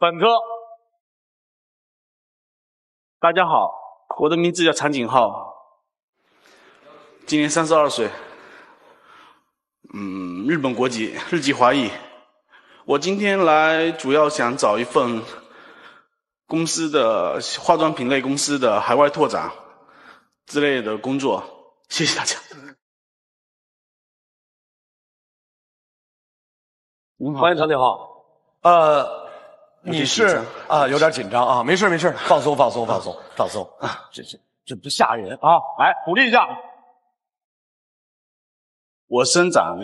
本科。大家好，我的名字叫常景浩，今年三十二岁，嗯，日本国籍，日籍华裔。我今天来主要想找一份公司的化妆品类公司的海外拓展之类的工作。谢谢大家。您好，欢迎常景浩。呃，你是啊，有点紧张啊，没事没事，放松放松放松放松。啊，这这这不吓人啊！来鼓励一下。我生长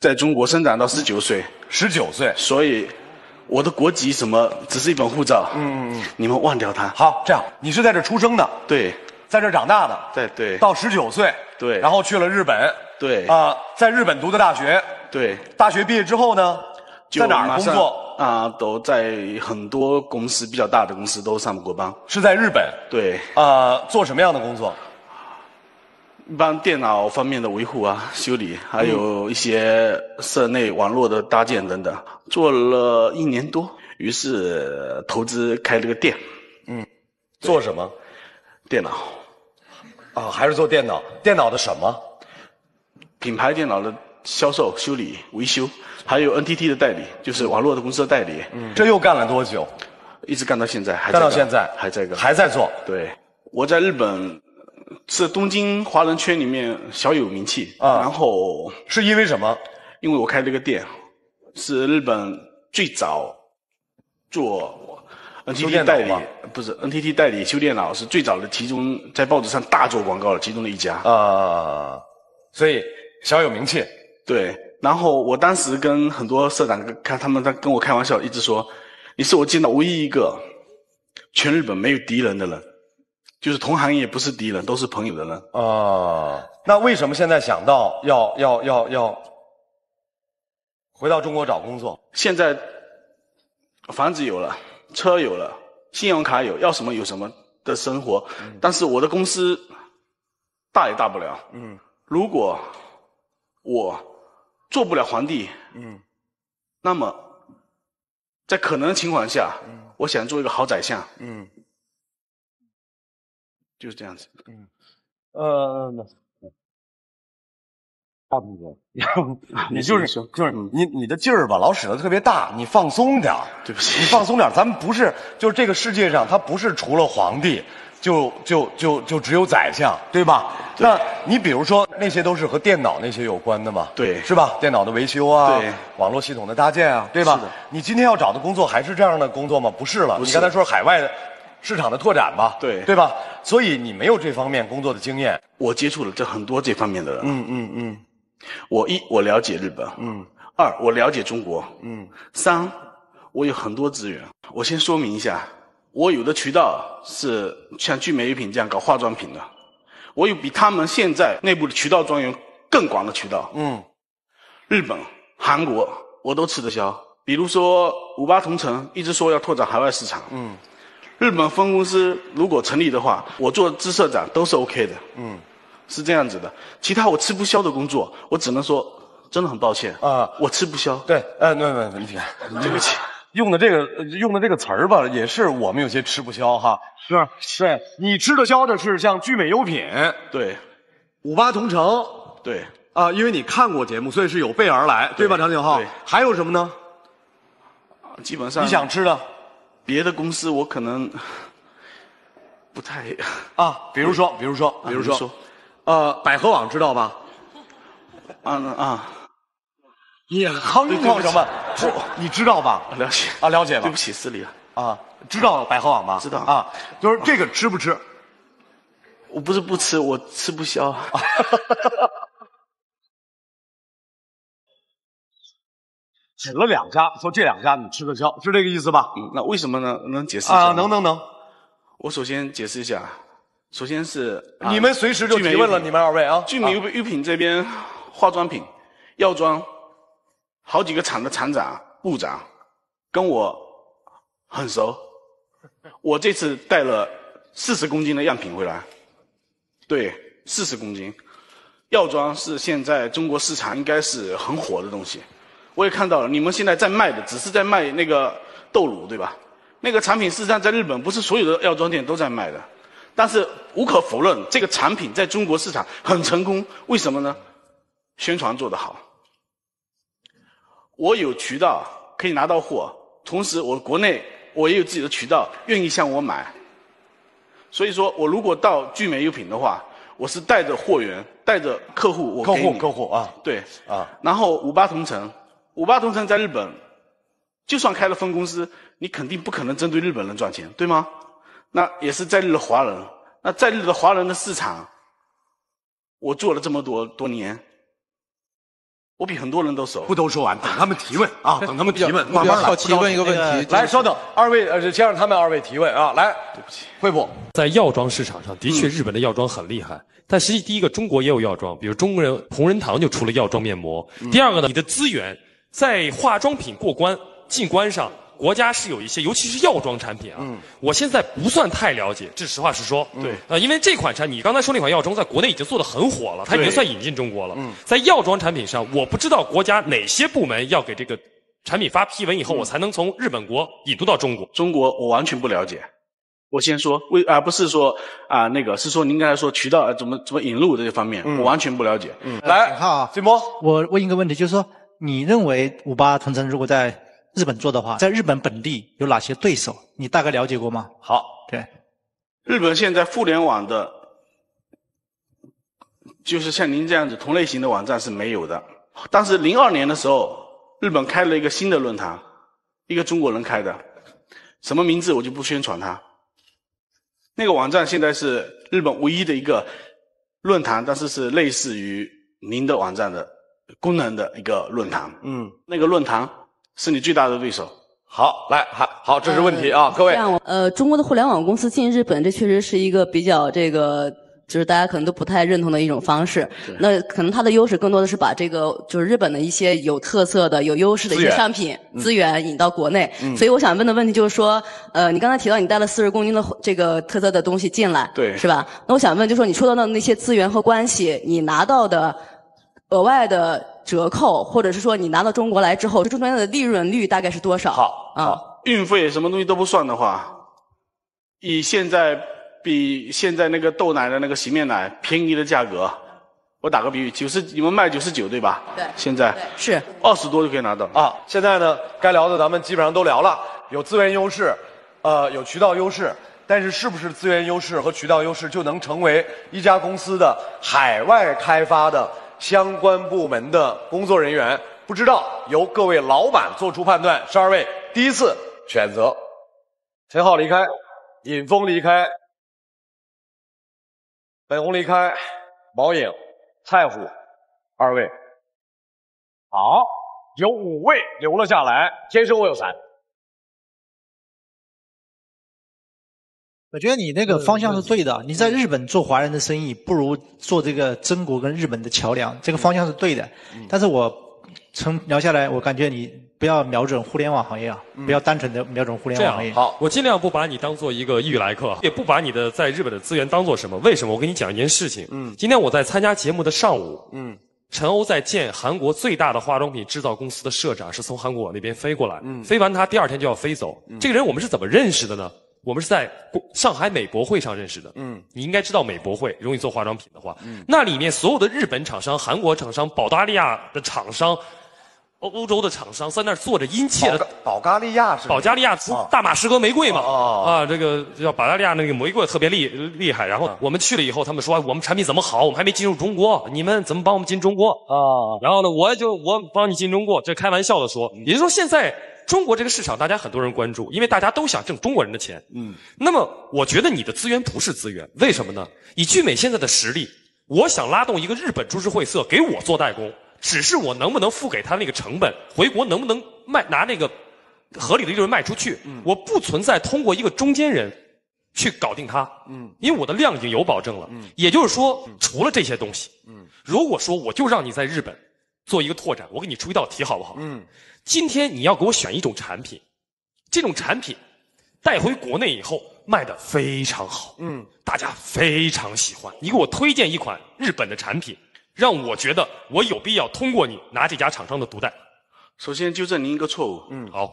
在中国，生长到十九岁，十九岁，所以我的国籍什么只是一本护照。嗯嗯嗯，你们忘掉它。好，这样你是在这出生的，对，在这长大的，对对，到十九岁，对，然后去了日本，对，啊，在日本读的大学，对，大学毕业之后呢，在哪儿工作？啊，都在很多公司比较大的公司都上过班。是在日本？对。啊，做什么样的工作？一般电脑方面的维护啊、修理，还有一些室内网络的搭建等等，做了一年多，于是投资开了个店。嗯，做什么？电脑。啊，还是做电脑？电脑的什么？品牌电脑的销售、修理、维修，还有 NTT 的代理，就是网络的公司的代理。嗯，这又干了多久？一直干到现在，还干到现在还在干，还在做。对，我在日本。是东京华人圈里面小有名气啊，然后是因为什么？因为我开了个店，是日本最早做 NTT 代理，不是 NTT 代理修电脑是最早的，其中在报纸上大做广告的其中的一家啊，所以小有名气。对，然后我当时跟很多社长看他们在跟我开玩笑，一直说你是我见到唯一一个全日本没有敌人的人。就是同行业不是敌人，都是朋友的人啊。那为什么现在想到要要要要回到中国找工作？现在房子有了，车有了，信用卡有，要什么有什么的生活。但是我的公司大也大不了。嗯。如果我做不了皇帝，嗯，那么在可能的情况下，嗯，我想做一个好宰相，嗯。就是这样子，嗯，呃，大同学，你就是就是你你的劲儿吧，老使的特别大，你放松点对不起，你放松点咱们不是，就是这个世界上，它不是除了皇帝，就就就就只有宰相，对吧？那你比如说那些都是和电脑那些有关的嘛？对，是吧？电脑的维修啊，对，网络系统的搭建啊，对吧？你今天要找的工作还是这样的工作吗？不是了，你刚才说海外的。市场的拓展吧，对对吧？所以你没有这方面工作的经验。我接触了这很多这方面的人。嗯嗯嗯。我一我了解日本。嗯。二我了解中国。嗯。三我有很多资源。我先说明一下，我有的渠道是像聚美优品这样搞化妆品的，我有比他们现在内部的渠道专员更广的渠道。嗯。日本、韩国我都吃得消。比如说五八同城一直说要拓展海外市场。嗯。日本分公司如果成立的话，我做支社长都是 OK 的。嗯，是这样子的。其他我吃不消的工作，我只能说真的很抱歉啊，我吃不消。对，呃，那那你对不起，用的这个用的这个词儿吧，也是我们有些吃不消哈。是是，你吃得消的是像聚美优品，对，五八同城，对，啊，因为你看过节目，所以是有备而来，对吧，张景浩？对。还有什么呢？基本上你想吃的。别的公司我可能不太啊，比如说，比如说，比如说，呃，百合网知道吧？啊啊，你哼哼什么？不，你知道吧？了解啊，了解吧？对不起，司礼了啊，知道百合网吗？知道啊，就是这个吃不吃？我不是不吃，我吃不消。指了两家，说这两家你吃得消，是这个意思吧？嗯，那为什么呢？能解释一下？啊，能能能。我首先解释一下，首先是你们随时就提问了，你们二位啊。聚美优品这边化妆品、药妆，好几个厂的厂长、部长跟我很熟。我这次带了四十公斤的样品回来，对，四十公斤。药妆是现在中国市场应该是很火的东西。我也看到了，你们现在在卖的只是在卖那个豆乳，对吧？那个产品事实上在日本不是所有的药妆店都在卖的，但是无可否认，这个产品在中国市场很成功。为什么呢？宣传做得好，我有渠道可以拿到货，同时我国内我也有自己的渠道愿意向我买。所以说我如果到聚美优品的话，我是带着货源，带着客户，我客户客户啊对，啊，然后五八同城，五八同城在日本，就算开了分公司，你肯定不可能针对日本人赚钱，对吗？那也是在日的华人，那在日的华人的市场，我做了这么多多年，我比很多人都熟。不都说完，等他们提问啊，等他们提问，慢慢来。好奇问一个问题，来，稍等，二位呃，先让他们二位提问啊。来，对不起，惠普，在药妆市场上，的确日本的药妆很厉害。但实际，第一个，中国也有药妆，比如中国人同仁堂就出了药妆面膜。第二个呢，你的资源在化妆品过关进关上，国家是有一些，尤其是药妆产品啊。嗯我现在不算太了解，这实话实说。对呃，因为这款产品，你刚才说那款药妆在国内已经做得很火了，它已经算引进中国了。嗯在药妆产品上，我不知道国家哪些部门要给这个产品发批文以后，我才能从日本国引渡到中国。中国我完全不了解。我先说，为而、不是说啊、那个是说您刚才说渠道呃怎么怎么引入这些方面，我完全不了解。嗯，来，你好啊金波，我问一个问题，就是说，你认为五八同城如果在日本做的话，在日本本地有哪些对手？你大概了解过吗？好，对，日本现在互联网的，就是像您这样子同类型的网站是没有的。但是零二年的时候，日本开了一个新的论坛，一个中国人开的，什么名字我就不宣传它。那个网站现在是日本唯一的一个论坛，但是是类似于您的网站的功能的一个论坛。嗯，那个论坛是你最大的对手。好，来，好好，这是问题啊，各位这，样，呃，中国的互联网公司进日本，这确实是一个比较这个，就是大家可能都不太认同的一种方式。那可能它的优势更多的是把这个就是日本的一些有特色的、有优势的一些商品资源引到国内。所以我想问的问题就是说，呃，你刚才提到你带了四十公斤的这个特色的东西进来，对是吧？那我想问，就是说你说到的那些资源和关系，你拿到的额外的折扣，或者是说你拿到中国来之后，这中间的利润率大概是多少？好啊。运费什么东西都不算的话，以现在比现在那个豆奶的那个洗面奶便宜的价格，我打个比喻，九十你们卖九十九对吧？对现在，是。二十多就可以拿到。啊，现在呢，该聊的咱们基本上都聊了，有资源优势，呃，有渠道优势，但是是不是资源优势和渠道优势就能成为一家公司的海外开发的相关部门的工作人员？不知道，由各位老板做出判断。十二位第一次选择，陈浩离开，尹峰离开，本红离开，毛颖、蔡虎，二位。好，有五位留了下来。天生我有才，我觉得你那个方向是对的。你在日本做华人的生意，不如做这个中国跟日本的桥梁，这个方向是对的。但是我从聊下来，我感觉你不要瞄准互联网行业啊，不要单纯的瞄准互联网行业。好，我尽量不把你当做一个伊语来客，也不把你的在日本的资源当做什么。为什么？我跟你讲一件事情。嗯，今天我在参加节目的上午，嗯，陈欧在见韩国最大的化妆品制造公司的社长，是从韩国那边飞过来。嗯，飞完他第二天就要飞走。嗯这个人我们是怎么认识的呢？我们是在上海美博会上认识的。嗯，你应该知道美博会，如果你做化妆品的话，嗯，那里面所有的日本厂商、韩国厂商、保加利亚的厂商、欧欧洲的厂商在那儿做着殷切的保加利亚是保加利亚大马士革玫瑰嘛，哦啊，这个叫保加利亚那个玫瑰特别厉厉害。然后我们去了以后，他们说我们产品怎么好，我们还没进入中国，你们怎么帮我们进中国？啊，然后呢，我就我帮你进中国，这开玩笑的说，也就是说现在中国这个市场大家很多人关注，因为大家都想挣中国人的钱。嗯，那么我觉得你的资源不是资源，为什么呢？以聚美现在的实力，我想拉动一个日本株式会社给我做代工，只是我能不能付给他那个成本，回国能不能卖拿那个合理的利润卖出去？嗯我不存在通过一个中间人去搞定他。嗯，因为我的量已经有保证了。嗯，也就是说，除了这些东西，嗯，如果说我就让你在日本做一个拓展，我给你出一道题好不好？嗯，今天你要给我选一种产品，这种产品带回国内以后卖的非常好，嗯，大家非常喜欢。你给我推荐一款日本的产品，让我觉得我有必要通过你拿这家厂商的独代。首先纠正您一个错误，嗯，好，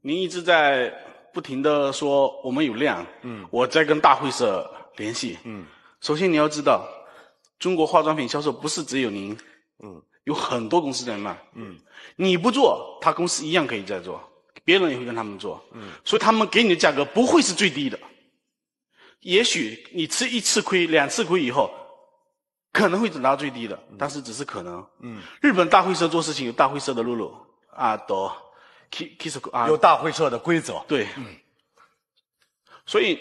您一直在不停的说我们有量，嗯，我在跟大会社联系，嗯，首先你要知道，中国化妆品销售不是只有您，嗯，有很多公司在卖，嗯，你不做，他公司一样可以在做，别人也会跟他们做，嗯，所以他们给你的价格不会是最低的，也许你吃一次亏、两次亏以后，可能会拿到最低的，但是只是可能，嗯，日本大会社做事情有大会社的路路啊，都。K K 是啊，有大会社的规则。对，所以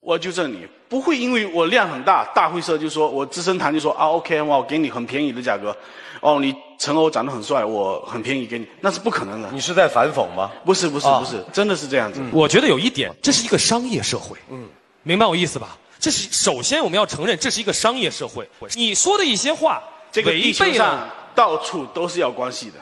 我纠正你，不会因为我量很大，大会社就说我资生堂就说啊，OK，我给你很便宜的价格。哦，你陈欧长得很帅，我很便宜给你，那是不可能的。你是在反讽吗？不是，不是，不是，真的是这样子。我觉得有一点，这是一个商业社会。嗯，明白我意思吧？这是首先我们要承认，这是一个商业社会。你说的一些话，这个地球上到处都是要关系的。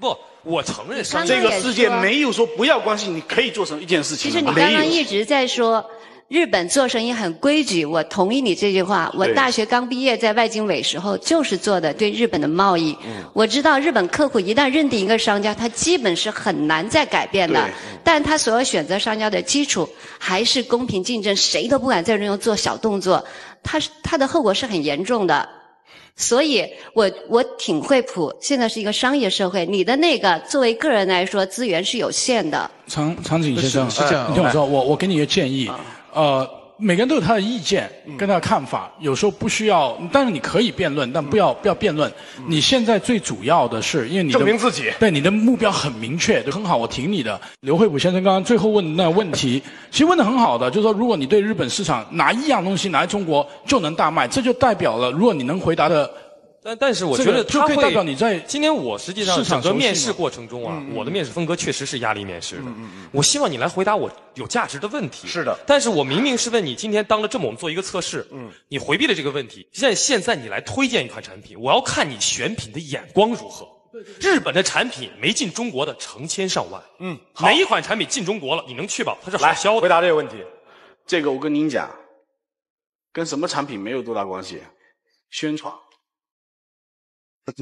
不。我承认，这个世界没有说不要关系，你可以做成一件事情。其实你刚刚一直在说日本做生意很规矩，我同意你这句话。我大学刚毕业在外经委时候就是做的对日本的贸易。我知道日本客户一旦认定一个商家，他基本是很难再改变的。但他所有选择商家的基础还是公平竞争，谁都不敢在这中做小动作，他是他的后果是很严重的。所以，我我挺惠普，现在是一个商业社会。你的那个作为个人来说，资源是有限的。长长景先生，是这样，你听我说，我我给你一个建议，呃。每个人都有他的意见跟他的看法，有时候不需要，但是你可以辩论，但不要不要辩论。你现在最主要的是，因为你证明自己，对你的目标很明确，很好，我挺你的。刘惠普先生刚刚最后问的那问题，其实问的很好的，就是说，如果你对日本市场拿一样东西拿来中国就能大卖，这就代表了，如果你能回答的。但但是我觉得他会代表你在今天我实际上整个面试过程中啊，我的面试风格确实是压力面试的。我希望你来回答我有价值的问题。是的。但是我明明是问你，今天当着这么我们做一个测试，嗯，你回避了这个问题。现在现在你来推荐一款产品，我要看你选品的眼光如何。日本的产品没进中国的成千上万，嗯，哪一款产品进中国了，你能确保它是好销的？回答这个问题，这个我跟您讲，跟什么产品没有多大关系，宣传。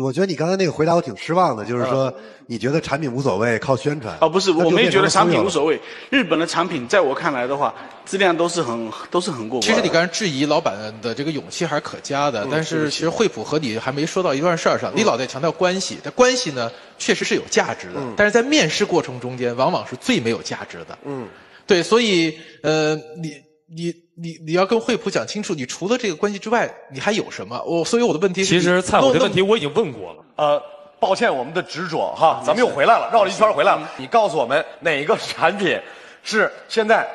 我觉得你刚才那个回答我挺失望的，就是说你觉得产品无所谓，靠宣传。哦，不是，我没觉得产品无所谓。日本的产品在我看来的话，质量都是很都是很过关。其实你刚才质疑老板的这个勇气还是可嘉的，但是其实惠普和你还没说到一段事儿上。你老在强调关系，但关系呢确实是有价值的，但是在面试过程中间往往是最没有价值的。嗯，对，所以呃，你你。你你要跟惠普讲清楚，你除了这个关系之外，你还有什么？我所以我的问题其实蔡总的问题我已经问过了。呃，抱歉，我们的执着哈，咱们又回来了，绕了一圈回来了。你告诉我们哪个产品是现在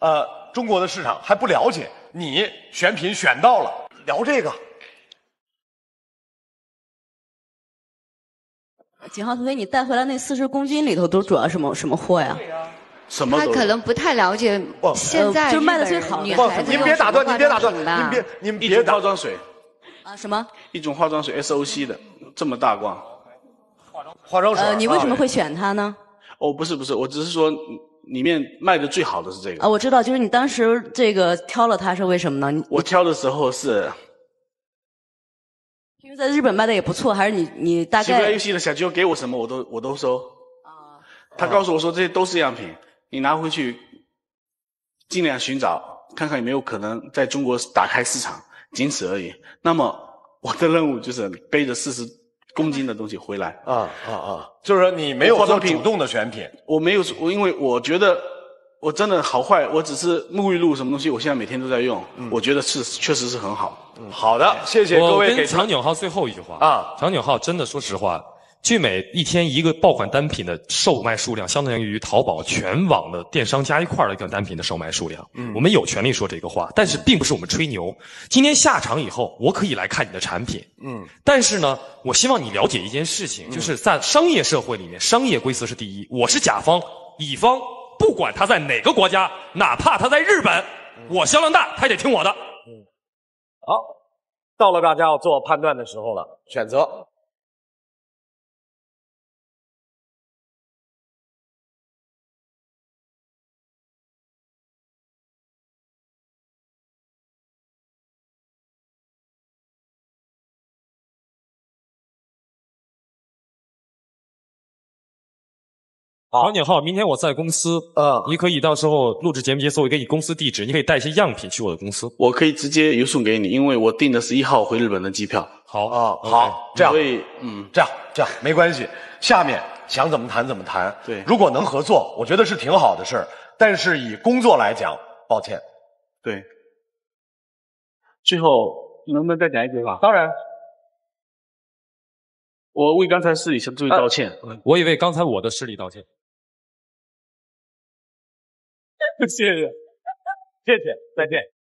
呃中国的市场还不了解？你选品选到了，聊这个。景浩同学，你带回来那四十公斤里头都主要什么什么货呀？什么？他可能不太了解。现在就卖的最好的。女孩子您别打断，您别打断，您别您别化妆水。啊什么？一种化妆水 S O C 的，这么大罐。化妆化妆水。呃，你为什么会选它呢？哦，不是不是，我只是说里面卖的最好的是这个。啊，我知道，就是你当时这个挑了它是为什么呢？我挑的时候是。因为在日本卖的也不错，还是你你大概。西游戏的小舅给我什么我都我都收。啊。他告诉我说这些都是样品。你拿回去，尽量寻找，看看有没有可能在中国打开市场，仅此而已。那么我的任务就是背着四十公斤的东西回来。啊啊啊！就是说你没有做主动的选品，我没有，我因为我觉得我真的好坏，我只是沐浴露什么东西，我现在每天都在用，我觉得是确实是很好。好的，谢谢各位。给长久浩最后一句话啊，长久浩真的说实话。聚美一天一个爆款单品的售卖数量，相当于淘宝全网的电商加一块的一个单品的售卖数量。嗯，我们有权利说这个话，但是并不是我们吹牛。今天下场以后，我可以来看你的产品。嗯，但是呢，我希望你了解一件事情，就是在商业社会里面，商业规则是第一。我是甲方，乙方不管他在哪个国家，哪怕他在日本，我销量大，他也得听我的。嗯，好，到了大家要做判断的时候了，选择。王景浩，明天我在公司，嗯，你可以到时候录制节目结束，我给你公司地址，你可以带一些样品去我的公司。我可以直接邮送给你，因为我订的是一号回日本的机票。好啊，好，这样所以嗯，这样这样没关系，下面想怎么谈怎么谈。对如果能合作，我觉得是挺好的事儿。但是以工作来讲，抱歉，对。最后能不能再讲一句话？当然，我为刚才事理向诸位道歉。我也为刚才我的失礼道歉。谢谢，谢谢，再见。